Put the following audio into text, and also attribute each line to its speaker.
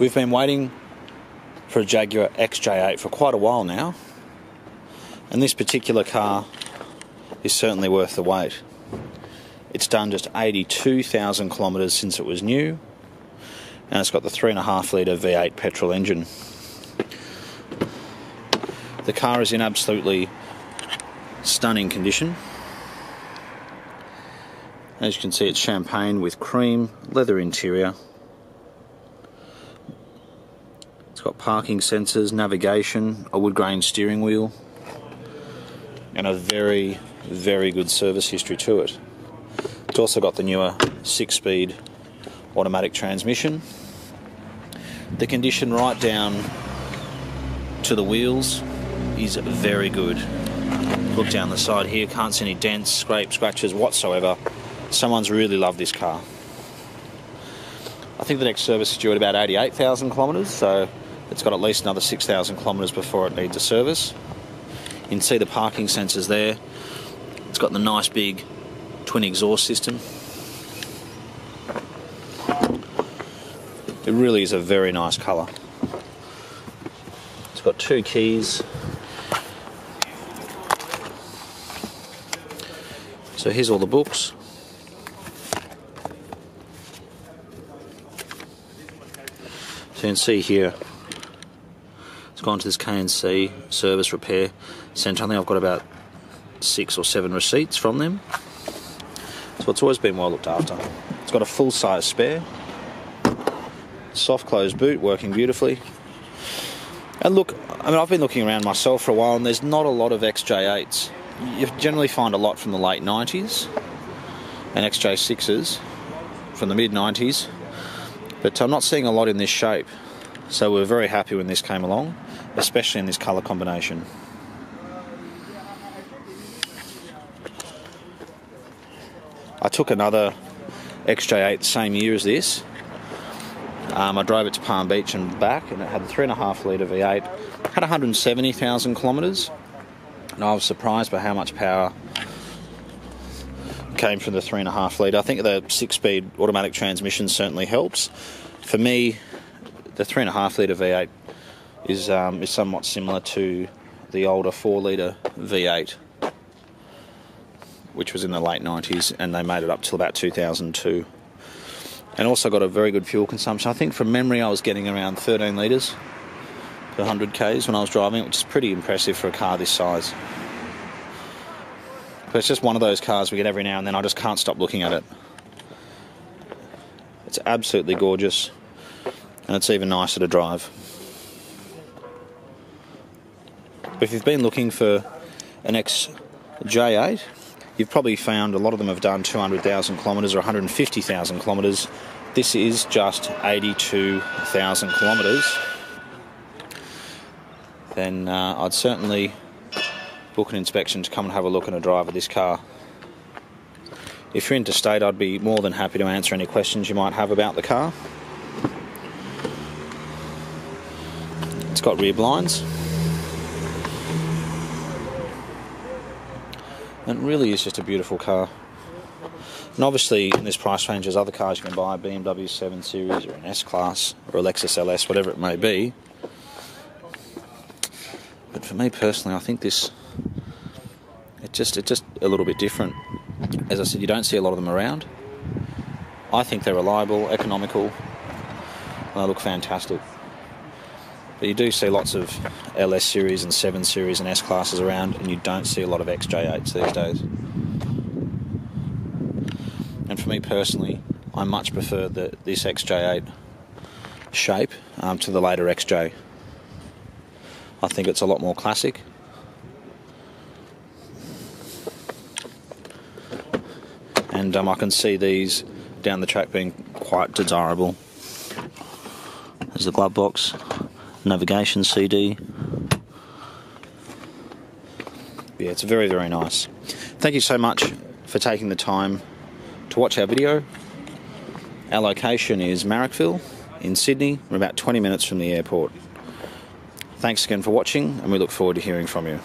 Speaker 1: We've been waiting for a Jaguar XJ8 for quite a while now, and this particular car is certainly worth the wait. It's done just 82,000 kilometres since it was new, and it's got the 3.5 litre V8 petrol engine. The car is in absolutely stunning condition. As you can see, it's champagne with cream, leather interior, It's got parking sensors, navigation, a wood grain steering wheel, and a very, very good service history to it. It's also got the newer six speed automatic transmission. The condition right down to the wheels is very good. Look down the side here, can't see any dents, scrapes, scratches whatsoever. Someone's really loved this car. I think the next service is due at about 88,000 kilometres, so it's got at least another 6,000 kilometres before it needs a service. You can see the parking sensors there. It's got the nice big twin exhaust system. It really is a very nice colour. It's got two keys. So here's all the books. So you can see here it's gone to this K&C service repair centre. I think I've got about six or seven receipts from them. So it's always been well looked after. It's got a full size spare, soft closed boot working beautifully. And look, I mean, I've been looking around myself for a while, and there's not a lot of XJ8s. You generally find a lot from the late 90s and XJ6s from the mid 90s, but I'm not seeing a lot in this shape. So we are very happy when this came along especially in this colour combination. I took another XJ8 the same year as this. Um, I drove it to Palm Beach and back, and it had a 3.5 litre V8, had 170,000 kilometres, and I was surprised by how much power came from the 3.5 litre. I think the six speed automatic transmission certainly helps. For me, the 3.5 litre V8 is um, is somewhat similar to the older four litre V8, which was in the late 90s, and they made it up till about 2002. And also got a very good fuel consumption. I think from memory, I was getting around 13 litres per 100 k's when I was driving, which is pretty impressive for a car this size. But it's just one of those cars we get every now and then. I just can't stop looking at it. It's absolutely gorgeous, and it's even nicer to drive. But if you've been looking for an XJ8, you've probably found a lot of them have done 200,000 kilometres or 150,000 kilometres. This is just 82,000 kilometres. Then uh, I'd certainly book an inspection to come and have a look and a drive of this car. If you're interstate, I'd be more than happy to answer any questions you might have about the car. It's got rear blinds. It really is just a beautiful car. And obviously, in this price range, there's other cars you can buy a BMW 7 Series or an S Class or a Lexus LS, whatever it may be. But for me personally, I think this it just it's just a little bit different. As I said, you don't see a lot of them around. I think they're reliable, economical, and they look fantastic. But you do see lots of LS series and 7 series and S classes around, and you don't see a lot of XJ8s these days. And for me personally, I much prefer the, this XJ8 shape um, to the later XJ. I think it's a lot more classic. And um, I can see these down the track being quite desirable. There's the glove box navigation CD. Yeah, it's very, very nice. Thank you so much for taking the time to watch our video. Our location is Marrickville in Sydney. We're about 20 minutes from the airport. Thanks again for watching, and we look forward to hearing from you.